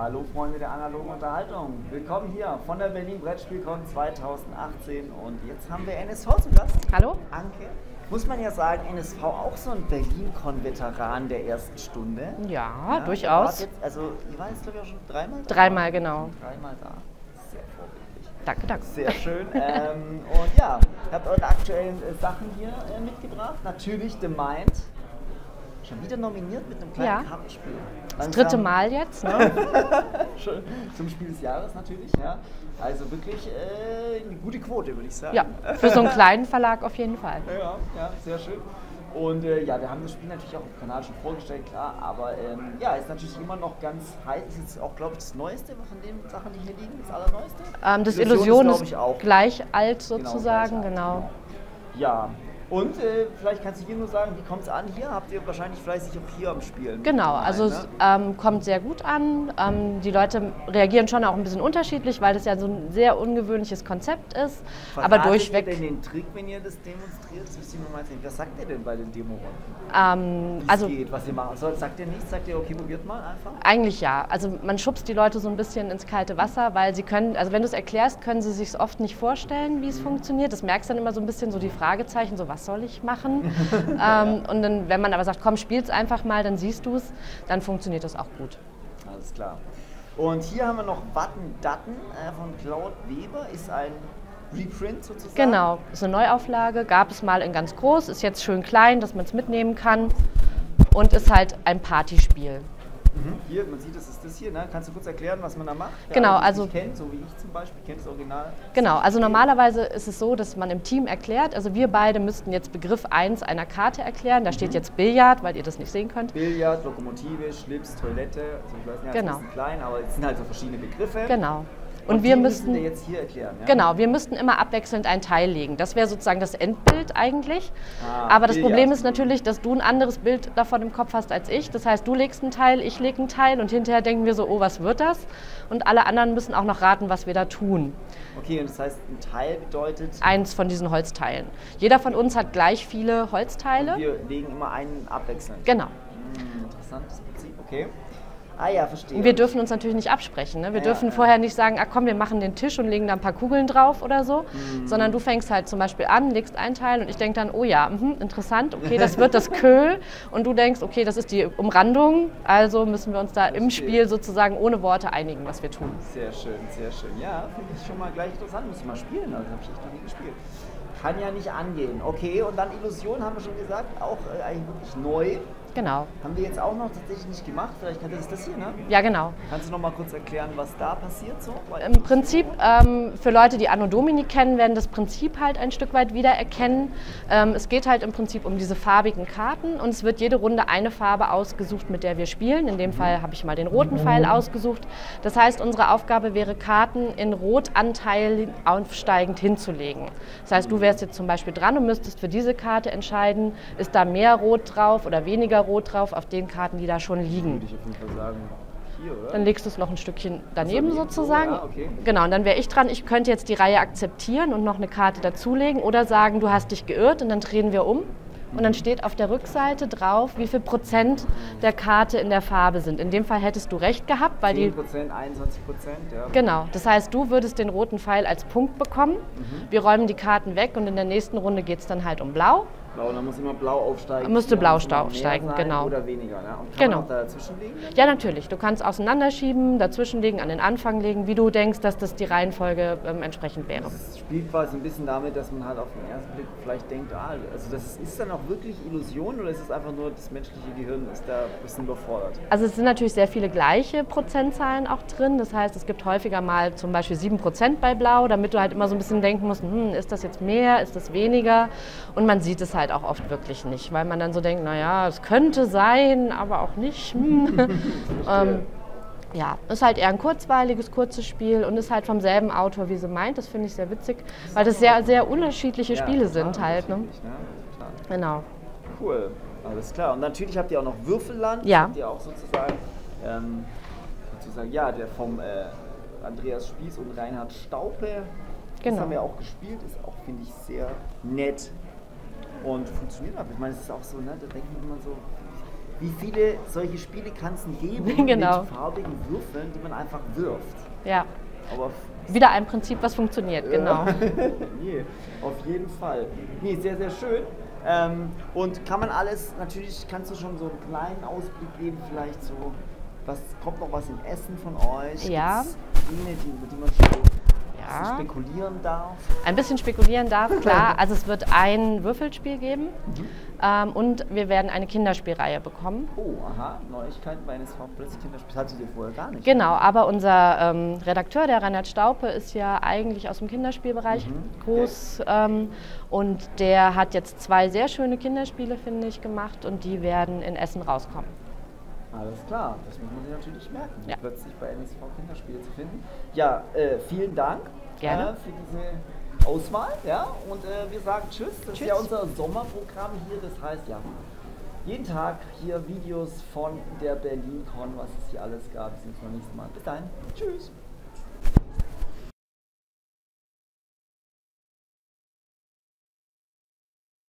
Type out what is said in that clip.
Hallo Freunde der analogen Unterhaltung. Willkommen hier von der Berlin Brettspielcon 2018 und jetzt haben wir NSV zu Gast. Hallo. Anke. Muss man ja sagen, NSV auch so ein Berlin-Con-Veteran der ersten Stunde. Ja, wart durchaus. Jetzt, also ihr wart jetzt glaube ich auch schon dreimal da. Dreimal, genau. Dreimal da. Sehr vorbildlich. Danke, danke. Sehr schön. ähm, und ja, ihr habt eure aktuellen äh, Sachen hier äh, mitgebracht. Natürlich The Mind. Schon wieder nominiert mit einem kleinen Ja. Kartenspiel. Das dritte Mal jetzt. Ne? Schön. Zum Spiel des Jahres natürlich, ja. Also wirklich äh, eine gute Quote, würde ich sagen. Ja, für so einen kleinen Verlag auf jeden Fall. Ja, ja, sehr schön. Und äh, ja, wir haben das Spiel natürlich auch Kanal schon vorgestellt, klar, aber ähm, ja, ist natürlich immer noch ganz heiß. Ist auch, glaube ich, das Neueste von den Sachen, die hier liegen, das Allerneueste. Ähm, das Illusion Illusion ist, ist, ich, auch. gleich alt Genau, sozusagen, gleich alt, genau. Ja, und äh, vielleicht kannst du hier nur sagen, wie kommt es an hier? Habt ihr wahrscheinlich fleißig auch hier am Spielen? Genau, also ne? es ähm, kommt sehr gut an. Ähm, die Leute reagieren schon auch ein bisschen unterschiedlich, weil das ja so ein sehr ungewöhnliches Konzept ist. aber Verratet durchweg. Ihr denn den Trick, wenn ihr das demonstriert? Was sagt ihr denn bei den Demo-Runden? Ähm, also geht, was ihr machen sollt? Sagt ihr nichts? Sagt ihr, okay, probiert mal einfach? Eigentlich ja. Also man schubst die Leute so ein bisschen ins kalte Wasser, weil sie können, also wenn du es erklärst, können sie sich oft nicht vorstellen, wie es funktioniert. Das merkst dann immer so ein bisschen so die Fragezeichen, so was soll ich machen? ähm, und dann, wenn man aber sagt, komm, spiel's einfach mal, dann siehst du es, dann funktioniert das auch gut. Alles klar. Und hier haben wir noch Watten Datten äh, von Claude Weber. Ist ein Reprint sozusagen. Genau, ist eine Neuauflage, gab es mal in ganz groß, ist jetzt schön klein, dass man es mitnehmen kann und ist halt ein Partyspiel. Mhm. Hier, man sieht, das ist das hier. Ne? Kannst du kurz erklären, was man da macht? Wer Genau, also- kennt, so wie ich zum Beispiel, kennt das Original. Genau, also normalerweise ist es so, dass man im Team erklärt, also wir beide müssten jetzt Begriff 1 einer Karte erklären, da steht jetzt Billard, weil ihr das nicht sehen könnt. Billard, Lokomotive, Schlips, Toilette. Also ich weiß nicht, Genau. ist ein bisschen klein, aber es sind halt so verschiedene Begriffe. Genau. Und, Und wir müssten wir jetzt hier erklären. Ja? Genau, wir müssten immer abwechselnd ein Teil legen. Das wäre sozusagen das Endbild eigentlich. Ah, Aber das Billard. Problem ist natürlich, dass du ein anderes Bild davon im Kopf hast als ich. Das heißt, du legst ein Teil, ich lege ein Teil und hinterher denken wir so, oh, was wird das? Und alle anderen müssen auch noch raten, was wir da tun. Okay, und das heißt, ein Teil bedeutet, Eins von diesen Holzteilen. Jeder von uns hat gleich viele Holzteile. wir legen immer einen abwechselnd. Genau. Hm, interessantes Prinzip, okay. Ah ja, verstehe. Wir dürfen uns natürlich nicht absprechen. Ne? Wir Ja, dürfen ja. vorher nicht sagen, ach komm, wir machen den Tisch und legen da ein paar Kugeln drauf oder so, Mhm. sondern du fängst halt zum Beispiel an, legst ein Teil und ich denke dann, oh ja, mhm, interessant, okay, das wird das Kö und du denkst, okay, das ist die Umrandung, also müssen wir uns da im Verstehe. Spiel sozusagen ohne Worte einigen, was wir tun. Sehr schön, sehr schön. Ja, finde ich schon mal gleich interessant. Muss ich mal spielen, also habe ich echt noch nie gespielt. Kann ja nicht angehen. Okay, und dann Illusion haben wir schon gesagt, auch äh, eigentlich wirklich neu. Genau. Haben wir jetzt auch noch tatsächlich nicht gemacht. Vielleicht kann das ist das hier, ne? Ja, genau. Kannst du noch mal kurz erklären, was da passiert so? Im Prinzip, ähm, für Leute, die Anno Domini kennen, werden das Prinzip halt ein Stück weit wiedererkennen. Ähm, es geht halt im Prinzip um diese farbigen Karten und es wird jede Runde eine Farbe ausgesucht, mit der wir spielen. In dem Fall habe ich mal den roten Pfeil ausgesucht. Das heißt, unsere Aufgabe wäre, Karten in Rotanteil aufsteigend hinzulegen. Das heißt, du wärst jetzt zum Beispiel dran und müsstest für diese Karte entscheiden, ist da mehr Rot drauf oder weniger Rot drauf auf den Karten, die da schon liegen. hier? Dann legst du es noch ein Stückchen daneben daneben, so, sozusagen. ja, okay. Genau, und dann wäre ich dran. Ich könnte jetzt die Reihe akzeptieren und noch eine Karte dazulegen oder sagen, du hast dich geirrt und dann drehen wir um. Und dann steht auf der Rückseite drauf, wie viel Prozent der Karte in der Farbe sind. In dem Fall hättest du recht gehabt, weil 10%, die 21%, ja. Genau, das heißt, du würdest den roten Pfeil als Punkt bekommen. Mhm. Wir räumen die Karten weg und in der nächsten Runde geht es dann halt um Blau. Blau, dann muss immer blau aufsteigen. Müsste Hier blau muss immer mehr aufsteigen, genau. Oder weniger, ne? Und kann Genau. man auch dazwischen liegen? Ja, natürlich. Du kannst auseinanderschieben, dazwischenlegen, an den Anfang legen, wie du denkst, dass das die Reihenfolge ähm, entsprechend wäre. Das spielt quasi ein bisschen damit, dass man halt auf den ersten Blick vielleicht denkt, ah, also das ist, ist dann auch wirklich Illusion oder ist es einfach nur das menschliche Gehirn ist da ein bisschen überfordert? Also es sind natürlich sehr viele gleiche Prozentzahlen auch drin. Das heißt, es gibt häufiger mal zum Beispiel 7% bei Blau, damit du halt immer so ein bisschen denken musst, hm, ist das jetzt mehr, ist das weniger? Und man sieht es halt auch oft wirklich nicht, weil man dann so denkt, naja, es könnte sein, aber auch nicht. Hm. ähm, ja, ist halt eher ein kurzweiliges, kurzes Spiel und ist halt vom selben Autor, wie sie meint. Das finde ich sehr witzig, weil das sehr, sehr unterschiedliche Spiele Ja, sind total halt. Ne? ne? Genau. Cool, alles klar. Und natürlich habt ihr auch noch Würfelland. Ja. Habt ihr auch sozusagen, ähm, sozusagen ja, der vom äh, Andreas Spieß und Reinhard Staupe. Das Genau. haben wir auch gespielt, ist auch, finde ich, sehr nett und funktioniert auch. Ich meine, es ist auch so, ne, da denkt man immer so, wie viele solche Spiele kann es geben Genau. mit farbigen Würfeln, die man einfach wirft. Ja, Aber wieder ein Prinzip, was funktioniert, genau. nee, auf jeden Fall. Nee, sehr, sehr schön. Ähm, und kann man alles, natürlich kannst du schon so einen kleinen Ausblick geben, vielleicht so, was kommt noch was in Essen von euch? Ja. Dinge, die, über die man schon Ja. spekulieren darf. Ein bisschen spekulieren darf, klar. Also es wird ein Würfelspiel geben ähm, und wir werden eine Kinderspielreihe bekommen. Oh, aha, Neuigkeiten bei NSV plötzlich Kinderspiel. Das hattet ihr vorher gar nicht. Genau, aber unser ähm, Redakteur, der Reinhard Staupe, ist ja eigentlich aus dem Kinderspielbereich groß ähm, und der hat jetzt zwei sehr schöne Kinderspiele, finde ich, gemacht und die werden in Essen rauskommen. Alles klar, das muss man sich natürlich merken, Ja. plötzlich bei NSV Kinderspiele zu finden. Ja, äh, vielen Dank Gerne. Äh, für diese Auswahl. Ja? Und äh, wir sagen Tschüss. Das ist Tschüss. ja unser Sommerprogramm hier. Das heißt ja, jeden Tag hier Videos von der BerlinCon, was es hier alles gab. Wir sehen uns beim nächsten Mal. Bis dahin. Tschüss.